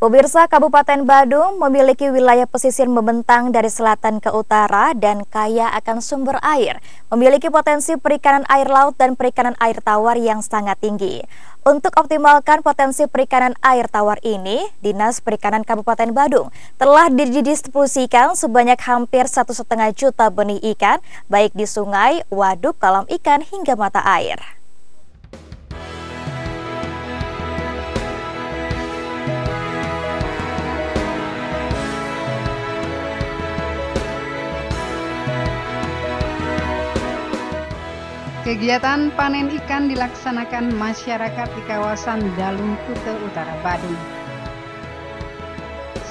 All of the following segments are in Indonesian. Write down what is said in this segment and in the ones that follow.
Pemirsa Kabupaten Badung memiliki wilayah pesisir membentang dari selatan ke utara dan kaya akan sumber air, memiliki potensi perikanan air laut dan perikanan air tawar yang sangat tinggi. Untuk optimalkan potensi perikanan air tawar ini, Dinas Perikanan Kabupaten Badung telah didistribusikan sebanyak hampir satu setengah juta benih ikan, baik di sungai, waduk, kolam ikan hingga mata air. Kegiatan panen ikan dilaksanakan masyarakat di kawasan Dalung Kute Utara Badung.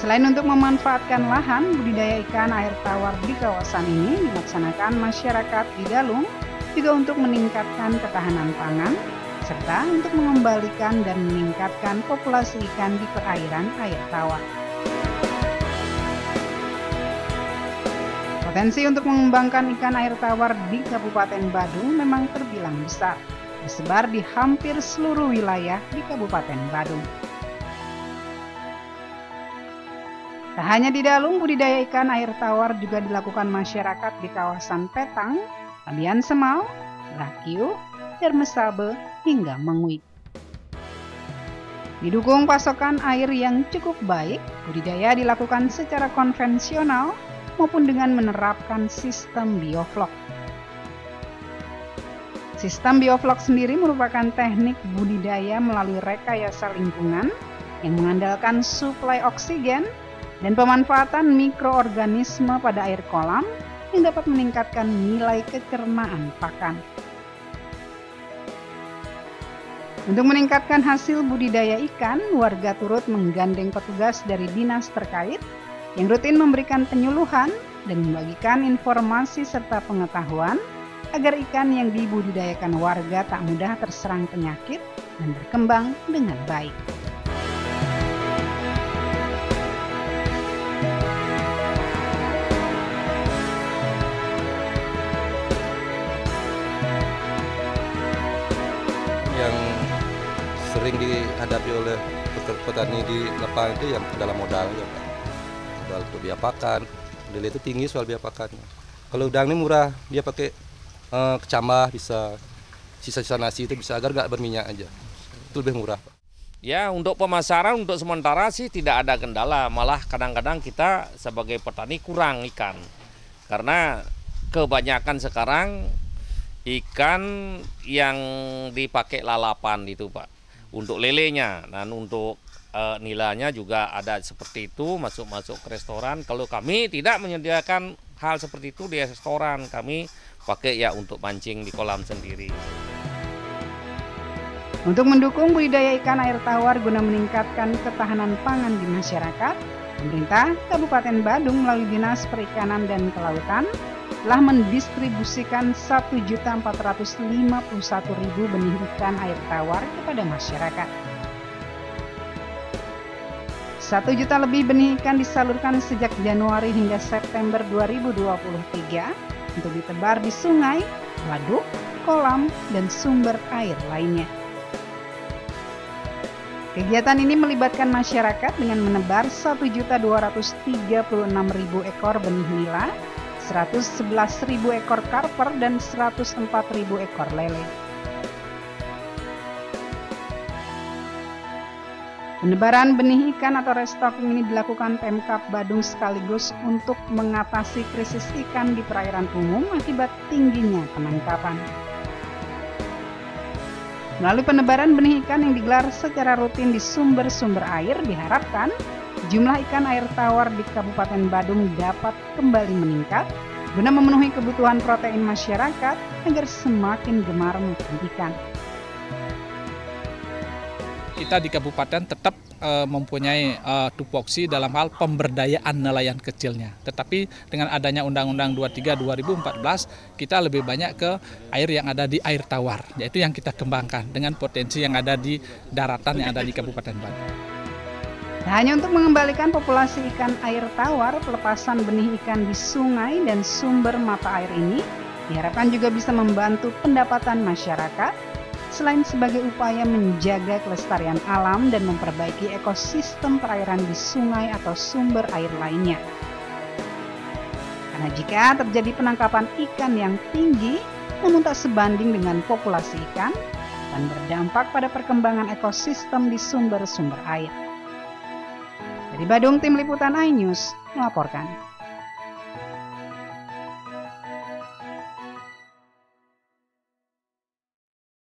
Selain untuk memanfaatkan lahan budidaya ikan air tawar di kawasan ini dilaksanakan masyarakat di Dalung juga untuk meningkatkan ketahanan pangan serta untuk mengembalikan dan meningkatkan populasi ikan di perairan air tawar. Potensi untuk mengembangkan ikan air tawar di Kabupaten Badung memang terbilang besar, tersebar di hampir seluruh wilayah di Kabupaten Badung. Tak hanya di Dalung, budidaya ikan air tawar juga dilakukan masyarakat di kawasan Petang, Labian Semau, Lakiu, Dermesabe, hingga Mengui. Didukung pasokan air yang cukup baik, budidaya dilakukan secara konvensional maupun dengan menerapkan sistem bioflok. Sistem bioflok sendiri merupakan teknik budidaya melalui rekayasa lingkungan yang mengandalkan suplai oksigen dan pemanfaatan mikroorganisme pada air kolam yang dapat meningkatkan nilai kecernaan pakan. Untuk meningkatkan hasil budidaya ikan, warga turut menggandeng petugas dari dinas terkait yang rutin memberikan penyuluhan dan membagikan informasi serta pengetahuan agar ikan yang dibudidayakan warga tak mudah terserang penyakit dan berkembang dengan baik. Yang sering dihadapi oleh petani di lapangan itu yang dalam modal ya Pak soal untuk biaya pakan kedelai itu tinggi soal biaya pakan kalau udang ini murah dia pakai uh, kecambah bisa sisa-sisa nasi itu bisa agar nggak berminyak aja. Itu lebih murah Ya untuk pemasaran untuk sementara sih tidak ada kendala. Malah kadang-kadang kita sebagai petani kurang ikan. Karena kebanyakan sekarang ikan yang dipakai lalapan itu pak. Untuk lelenya. Dan untuk uh, nilainya juga ada seperti itu masuk-masuk ke restoran. Kalau kami tidak menyediakan hal seperti itu di restoran, kami pakai ya untuk mancing di kolam sendiri. Untuk mendukung budidaya ikan air tawar guna meningkatkan ketahanan pangan di masyarakat, pemerintah Kabupaten Badung melalui Dinas Perikanan dan Kelautan telah mendistribusikan 1.451.000 benih ikan air tawar kepada masyarakat. Satu juta lebih benih ikan disalurkan sejak Januari hingga September 2023 untuk ditebar di sungai, waduk, kolam, dan sumber air lainnya. Kegiatan ini melibatkan masyarakat dengan menebar 1.236.000 ekor benih nila, 111.000 ekor karper, dan 104.000 ekor lele. Penebaran benih ikan atau restocking ini dilakukan Pemkap Badung sekaligus untuk mengatasi krisis ikan di perairan umum akibat tingginya penangkapan. Melalui penebaran benih ikan yang digelar secara rutin di sumber-sumber air, diharapkan jumlah ikan air tawar di Kabupaten Badung dapat kembali meningkat guna memenuhi kebutuhan protein masyarakat agar semakin gemar makan ikan kita di kabupaten tetap uh, mempunyai uh, tupoksi dalam hal pemberdayaan nelayan kecilnya. Tetapi dengan adanya Undang-Undang 23 2014 kita lebih banyak ke air yang ada di air tawar, yaitu yang kita kembangkan dengan potensi yang ada di daratan yang ada di Kabupaten Bandung. Nah, hanya untuk mengembalikan populasi ikan air tawar, pelepasan benih ikan di sungai dan sumber mata air ini diharapkan juga bisa membantu pendapatan masyarakat selain sebagai upaya menjaga kelestarian alam dan memperbaiki ekosistem perairan di sungai atau sumber air lainnya. Karena jika terjadi penangkapan ikan yang tinggi, namun tak sebanding dengan populasi ikan, dan berdampak pada perkembangan ekosistem di sumber-sumber air. Dari Badung, Tim Liputan iNews melaporkan.